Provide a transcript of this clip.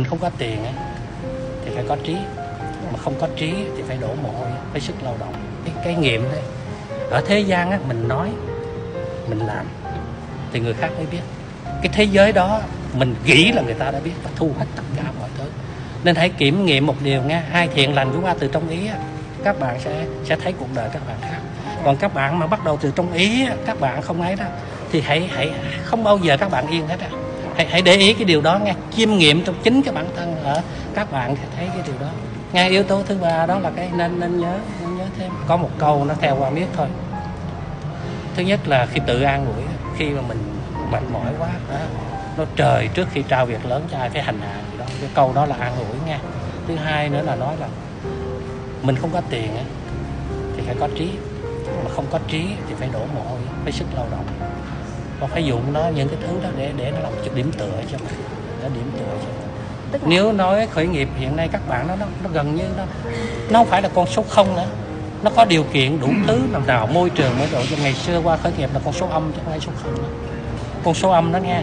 mình không có tiền thì phải có trí. Mà không có trí thì phải đổ mồ hôi phải sức lao động. Cái, cái nghiệm đấy ở thế gian á, mình nói mình làm thì người khác mới biết. Cái thế giới đó mình nghĩ là người ta đã biết và thu hết tất cả mọi thứ. Nên hãy kiểm nghiệm một điều nha hai thiện lành chúng ta từ trong ý á, các bạn sẽ sẽ thấy cuộc đời các bạn khác. Còn các bạn mà bắt đầu từ trong ý á, các bạn không ấy đó thì hãy hãy không bao giờ các bạn yên hết á hãy, hãy để ý cái điều đó nghe chiêm nghiệm trong chính cái bản thân ở các bạn sẽ thấy cái điều đó. Nghe yếu tố thứ ba đó là cái nên nên nhớ nên nhớ thêm. Có một câu nó theo qua miết thôi. Thứ nhất là khi tự an ủi khi mà mình mệt mỏi quá đó, nó trời trước khi trao việc lớn cho ai phải hành hạ gì đó. Cái câu đó là an ủi nha. Thứ hai nữa là nói là mình không có tiền thì phải có trí. Mà không có trí thì phải đổ mồ hôi phải sức lao động và phải dùng nó những cái thứ đó để để nó làm chút điểm tựa cho mình để điểm tựa cho mình Tức là nếu nói khởi nghiệp hiện nay các bạn nó nó, nó gần như nó nó không phải là con số không nữa. Nó có điều kiện đủ thứ làm nào môi trường mới. Độ cho ngày xưa qua khởi nghiệp là con số âm chứ không phải số không nữa. Con số âm đó nghe